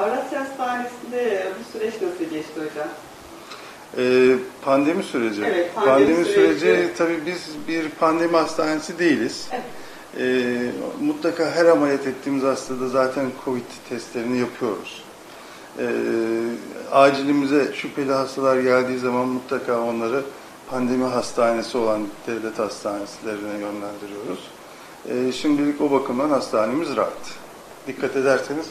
Avrasya Hastanesi'nde bu süreç nasıl geçti hocam? Ee, pandemi süreci. Evet, pandemi süreci, süreci. tabii biz bir pandemi hastanesi değiliz. Evet. Ee, mutlaka her ameliyat ettiğimiz hastada zaten COVID testlerini yapıyoruz. Ee, acilimize şüpheli hastalar geldiği zaman mutlaka onları pandemi hastanesi olan devlet hastanelerine yönlendiriyoruz. Ee, şimdilik o bakımdan hastanemiz rahat. Dikkat ederseniz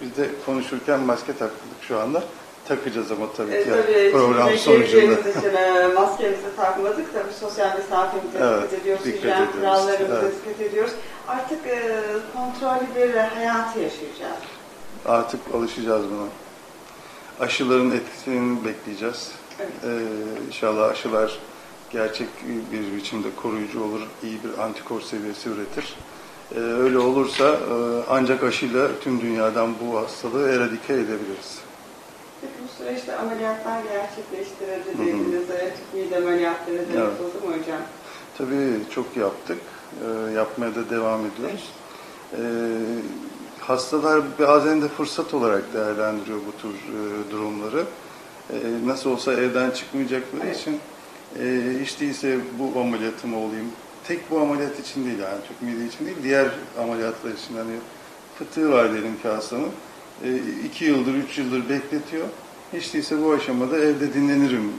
biz de konuşurken maske taktık şu anda. Takacağız ama tabii E, ki tabii program sonucunda. için e, maskemizi takmadık. Tabii sosyal mesafemize Evet, dikkat ediyoruz. dikkat Hijyen ediyoruz. kurallarımıza Evet. dikkat ediyoruz. Artık e, kontrollü bir hayatı yaşayacağız. Artık alışacağız buna. Aşıların etkisini bekleyeceğiz. Evet. Ee, inşallah aşılar gerçek bir biçimde koruyucu olur, iyi bir antikor seviyesi üretir. Ee, öyle olursa e, ancak aşıyla tüm dünyadan bu hastalığı eradike edebiliriz. Peki bu süreçte ameliyatlar gerçekleştirildi dediniz. E, mide ameliyatları da Evet. yapıldı mı hocam? Tabii çok yaptık, Ee, yapmaya da devam ediyoruz. Ee, hastalar bazen de fırsat olarak değerlendiriyor bu tür e, durumları. Nasıl olsa evden çıkmayacakları Evet. için e, hiç değilse bu ameliyatım olayım. Tek bu ameliyat için değil yani tüp mide için değil, diğer ameliyatlar için. Hani fıtığı var diyelim ki hastanın. E, iki yıldır, üç yıldır bekletiyor. Hiç değilse bu aşamada evde dinlenirim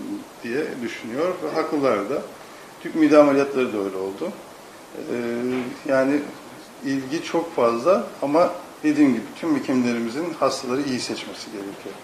diye düşünüyor ve haklılar da. Tüp mide ameliyatları da öyle oldu. Ee, yani ilgi çok fazla ama dediğim gibi tüm hekimlerimizin hastaları iyi seçmesi gerekiyor.